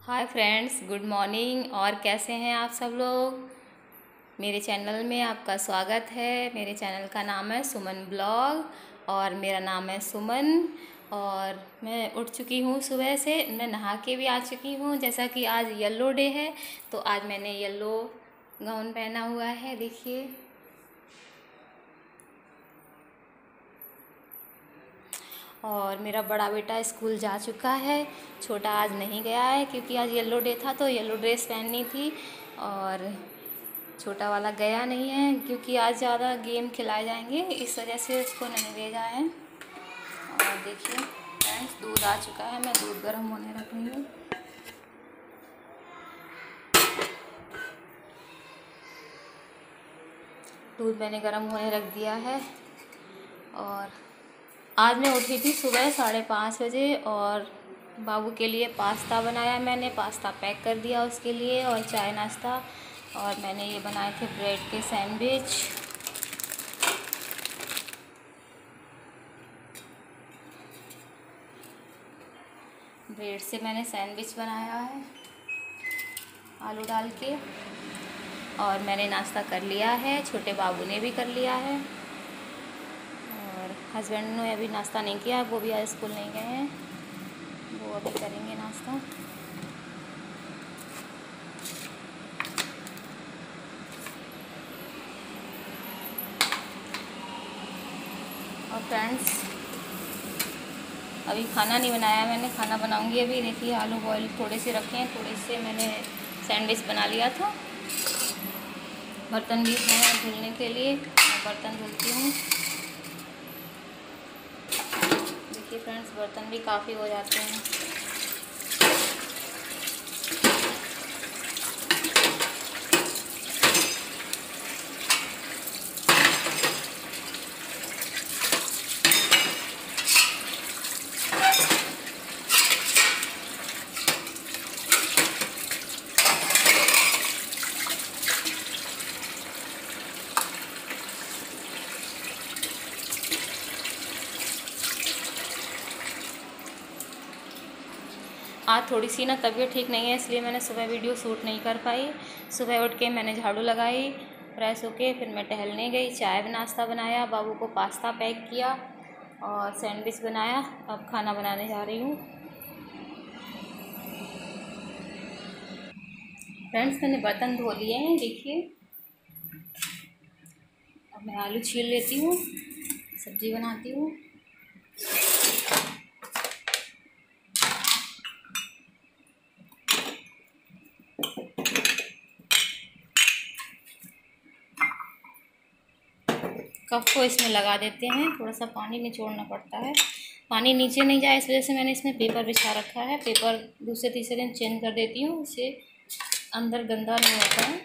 Hi friends good morning और कैसे हैं आप सब लोग? मेरे चैनल में आपका स्वागत है। मेरे चैनल का नाम है सुमन ब्लॉग और मेरा नाम है सुमन और मैं उठ चुकी हूँ सुबह से। मैं नहा के भी आ चुकी हूँ। जैसा कि आज येलो डे है तो आज मैंने येलो गाउन पहना हुआ है, देखिए। और मेरा बड़ा बेटा स्कूल जा चुका है। छोटा आज नहीं गया है क्योंकि आज येलो डे था तो येलो ड्रेस पहननी थी और छोटा वाला गया नहीं है क्योंकि आज ज़्यादा गेम खिलाए जाएँगे, इस वजह से उसको नहीं भेजा है। और देखिए फ्रेंड्स दूध आ चुका है, मैं दूध गर्म होने रख रही हूँ। दूध मैंने गर्म होने रख दिया है और आज मैं उठी थी सुबह साढ़े पाँच बजे और बाबू के लिए पास्ता बनाया मैंने। पास्ता पैक कर दिया उसके लिए और चाय नाश्ता और मैंने ये बनाए थे ब्रेड के सैंडविच। ब्रेड से मैंने सैंडविच बनाया है आलू डाल के और मैंने नाश्ता कर लिया है, छोटे बाबू ने भी कर लिया है। हस्बैंड ने अभी नाश्ता नहीं किया, वो भी आज स्कूल नहीं गए हैं। वो अभी करेंगे नाश्ता। और फ्रेंड्स, अभी खाना नहीं बनाया मैंने, खाना बनाऊँगी अभी। देखिए, आलू बॉयल थोड़े से रखे हैं, थोड़े से मैंने सैंडविच बना लिया था। बर्तन भी हैं धुलने के लिए। बर्तन धुलती हूँ। देखिए फ्रेंड्स बर्तन भी काफ़ी हो जाते हैं। आज थोड़ी सी ना तबीयत ठीक नहीं है, इसलिए मैंने सुबह वीडियो शूट नहीं कर पाई। सुबह उठ के मैंने झाड़ू लगाई, फ्रेश होके फिर मैं टहलने गई, चाय नाश्ता बनाया, बाबू को पास्ता पैक किया और सैंडविच बनाया। अब खाना बनाने जा रही हूँ। फ्रेंड्स, मैंने बर्तन धो लिए हैं, देखिए। अब मैं आलू छील लेती हूँ, सब्ज़ी बनाती हूँ। कप को इसमें लगा देते हैं। थोड़ा सा पानी निचोड़ना पड़ता है। पानी नीचे नहीं जाए, इस वजह से मैंने इसमें पेपर बिछा रखा है। पेपर दूसरे तीसरे दिन चेंज कर देती हूँ। इससे अंदर गंदा नहीं होता है।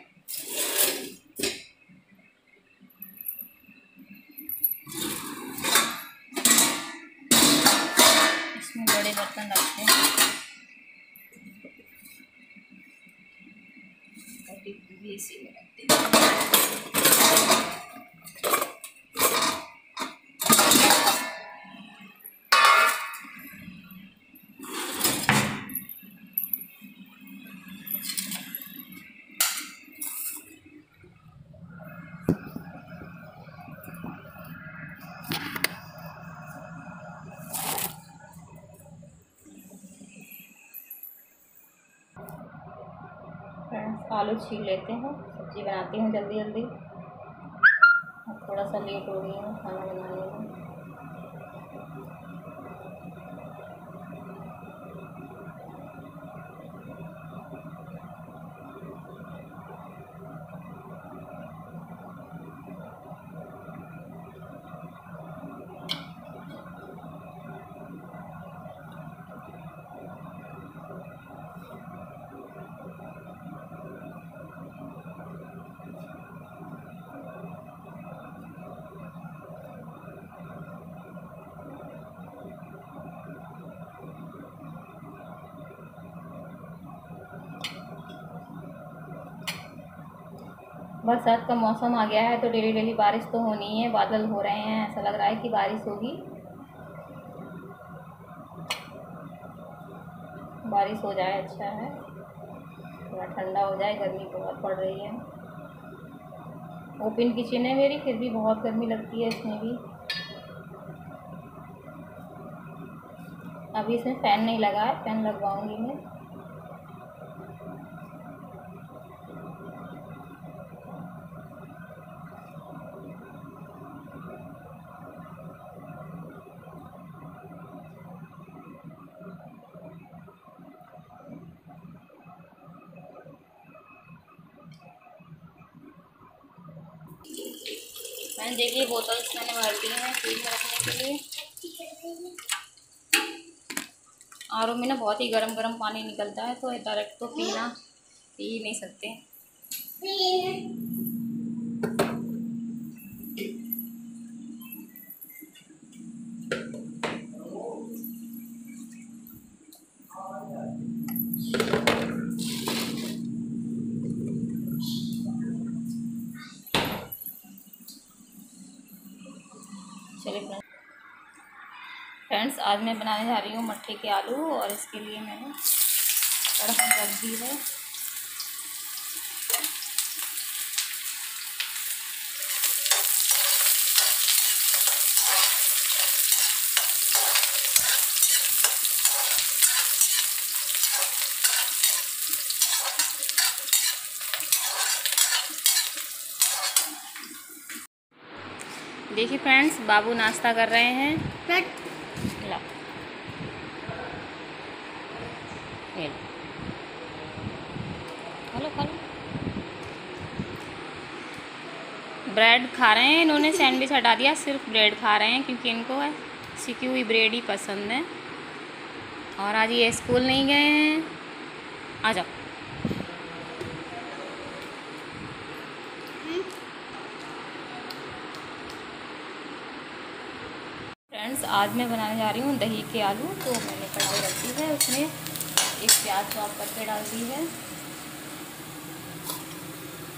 इसमें बड़े बर्तन रखते हैं। में रखते हैं। आलू छील लेते हैं, सब्ज़ी बनाती हूँ जल्दी जल्दी थोड़ा सा लेट हो गई हूँ, खाना बनाने में। बरसात का मौसम आ गया है तो डेली डेली बारिश तो होनी है बादल हो रहे हैं, ऐसा लग रहा है कि बारिश होगी। बारिश हो जाए अच्छा है। थोड़ा ठंडा हो जाए, गर्मी बहुत पड़ रही है। ओपन किचन है मेरी, फिर भी बहुत गर्मी लगती है इसमें भी। अभी इसमें फ़ैन नहीं लगा है, फ़ैन लगवाऊँगी मैं। मैंने देखिए बोतल्स मैंने भर दी हैं, फ्रिज में रखने के लिए। आर में ना बहुत ही गर्म गर्म पानी निकलता है तो डायरेक्ट तो पीना, पी नहीं सकते। चलिए फ्रेंड्स, आज मैं बनाने जा रही हूँ मट्ठे के आलू और इसके लिए मैंने कड़क रख दी है। देखिए फ्रेंड्स बाबू नाश्ता कर रहे हैं। ला। हेलो हेलो ब्रेड खा रहे हैं इन्होंने सैंडविच हटा दिया सिर्फ़ ब्रेड खा रहे हैं क्योंकि इनको है सीखी हुई ब्रेड ही पसंद है। और आज ये स्कूल नहीं गए हैं। आ जाओ फ्रेंड्स आज मैं बनाने जा रही हूँ दही के आलू तो मैंने कढ़ाई रख दी है, उसमें एक प्याज चॉप करके डाल दी है।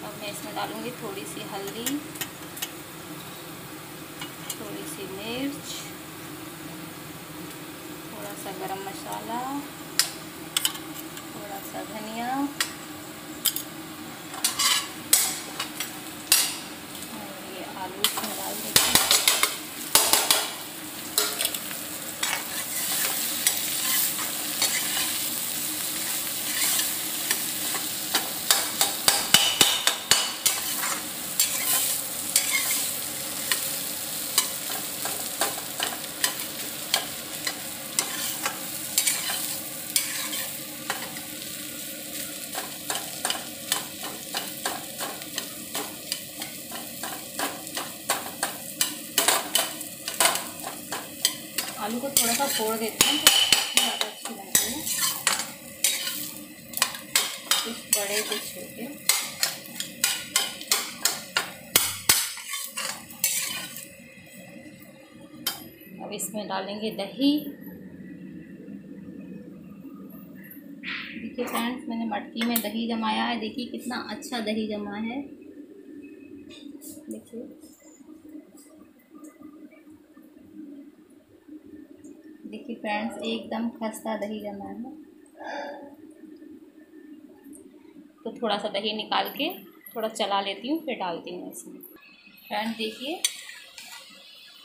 अब मैं इसमें डालूँगी थोड़ी सी हल्दी, थोड़ी सी मिर्च, थोड़ा सा गरम मसाला, थोड़ा सा धनिया, और ये आलू इसमें डाल देती आलू को थोड़ा सा फोड़ देते हैं तो ज़्यादा अच्छी बनती है कुछ बड़े कुछ छोटे अब इसमें डालेंगे दही। देखिए फ्रेंड्स मैंने मटकी में दही जमाया है। देखिए कितना अच्छा दही जमा है। देखिए। देखिए फ्रेंड्स एकदम खस्ता दही जमा है। तो थोड़ा सा दही निकाल के थोड़ा चला लेती हूँ, फिर डालती हूँ इसमें। फ्रेंड्स देखिए।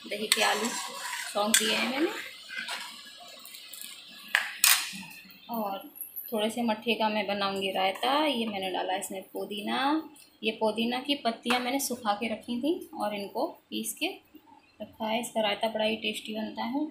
दही के आलू सौंप दिए हैं मैंने। और थोड़े से मट्ठे का मैं बनाऊँगी रायता, ये मैंने डाला इसमें पुदीना। ये पुदीना की पत्तियाँ मैंने सुखा के रखी थी और इनको पीस के रखा है। इसका रायता बड़ा ही टेस्टी बनता है।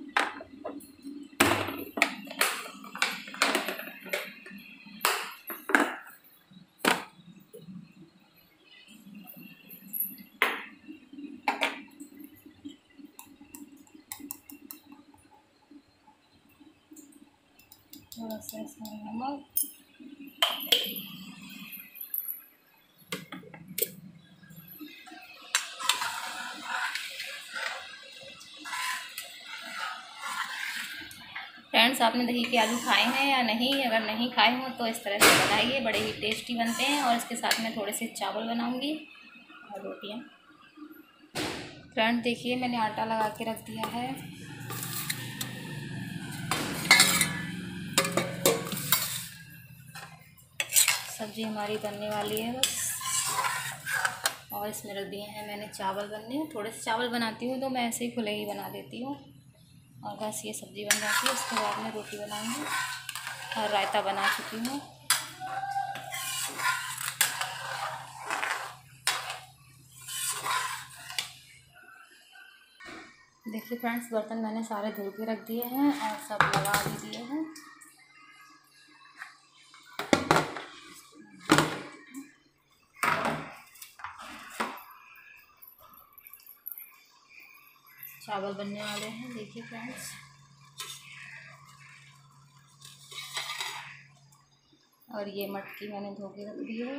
नमक फ्रेंड्स आपने दही के आलू खाए हैं या नहीं? अगर नहीं खाए हों तो इस तरह से बनाइए, बड़े ही टेस्टी बनते हैं और इसके साथ में थोड़े से चावल बनाऊँगी और रोटियाँ। फ्रेंड देखिए, मैंने आटा लगा के रख दिया है। सब्ज़ी हमारी बनने वाली है बस। और इसमें रख दिए हैं मैंने चावल बनने। थोड़े से चावल बनाती हूँ तो मैं ऐसे ही खुले ही बना देती हूँ। और बस ये सब्ज़ी बन जाती है। उसके बाद में रोटी बनाऊँगी। और रायता बना चुकी हूँ। देखिए फ्रेंड्स, बर्तन मैंने सारे धो के रख दिए हैं और सब लगा भी दिए हैं। चावल बनने वाले हैं, देखिए फ्रेंड्स और ये मटकी मैंने धो के रख दी है।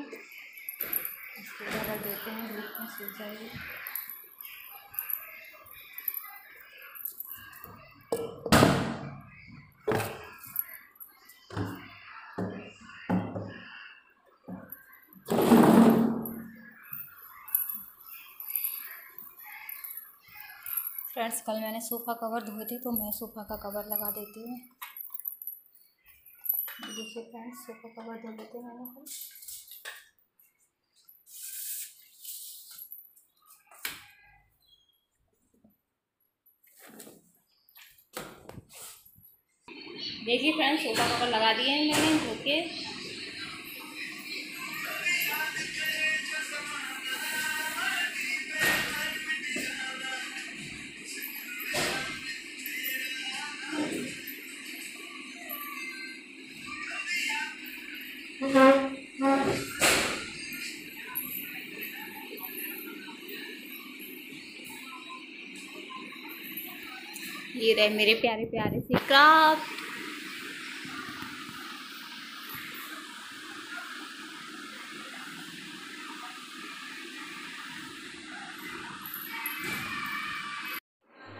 इसके बाद देते हैं, धूप सूख जाएगी। फ्रेंड्स, कल मैंने सोफ़ा कवर धोए थे तो मैं सोफ़ा का कवर लगा देती हूँ। देखिए फ्रेंड्स, सोफ़ा कवर धो लेते हैं मैंने कल। देखिए फ्रेंड्स, सोफ़ा कवर लगा दिए हैं मैंने, धो के। ये रहे मेरे प्यारे प्यारे से। क्राफ्ट।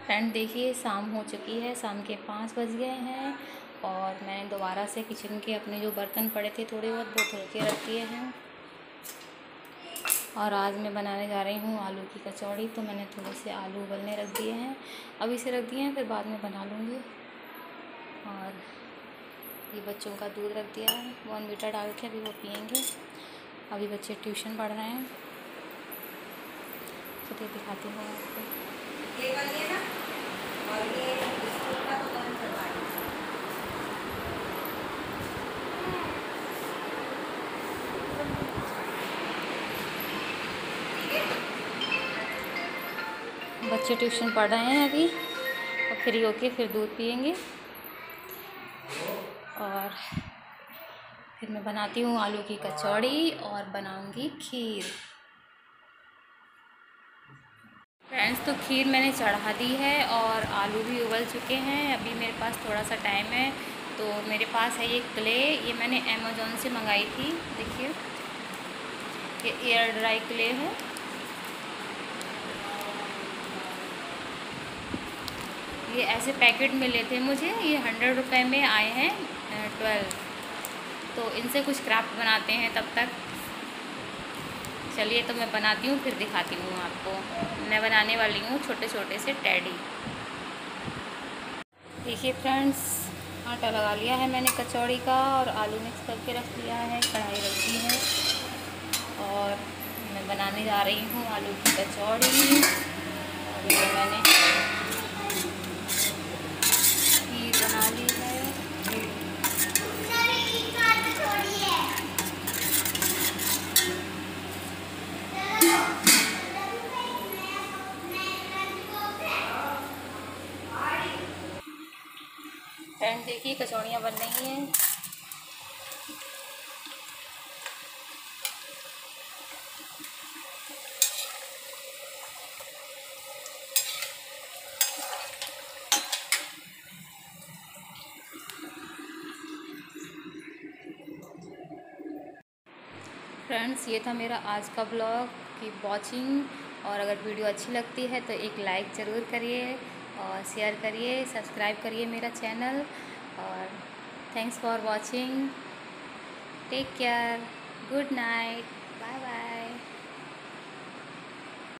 फ्रेंड, देखिए, शाम हो चुकी है, शाम के पाँच बज गए हैं और मैंने दोबारा से किचन के अपने जो बर्तन पड़े थे, थोड़े बहुत वो धो के रख दिए हैं। और आज मैं बनाने जा रही हूँ आलू की कचौड़ी तो मैंने थोड़े से आलू उबलने रख दिए हैं। अभी से रख दिए हैं, फिर बाद में बना लूँगी। और ये बच्चों का दूध रख दिया है। वन मीटर डाल के अभी वो पियेंगे। अभी बच्चे ट्यूशन पढ़ रहे हैं। चलिए दिखाती हूँ आपको। बच्चे ट्यूशन पढ़ रहे हैं अभी और फ्री होके फिर दूध पियेंगे। और फिर मैं बनाती हूँ आलू की कचौड़ी और बनाऊँगी खीर। फ्रेंड्स तो खीर मैंने चढ़ा दी है और आलू भी उबल चुके हैं। अभी मेरे पास थोड़ा सा टाइम है तो मेरे पास है ये क्ले। ये मैंने अमेज़ोन से मंगाई थी, देखिए। ये एयर ड्राई क्ले है। ये ऐसे पैकेट मिले थे मुझे, ये हंड्रेड रुपए में आए हैं ट्वेल्व तो इनसे कुछ क्राफ्ट बनाते हैं तब तक। चलिए तो मैं बनाती हूँ, फिर दिखाती हूँ आपको। मैं बनाने वाली हूँ छोटे छोटे से टैडी देखिए फ्रेंड्स आटा लगा लिया है मैंने कचौड़ी का और आलू मिक्स करके रख लिया है, कढ़ाई रख दी है। और मैं बनाने जा रही हूँ आलू की कचौड़ी। और ये मैंने बना ली है देखिए कचौड़ियाँ बन रही हैं। फ्रेंड्स, ये था मेरा आज का ब्लॉग की वॉचिंग और अगर वीडियो अच्छी लगती है तो एक लाइक ज़रूर करिए और शेयर करिए सब्सक्राइब करिए मेरा channel thanks for watching take care good night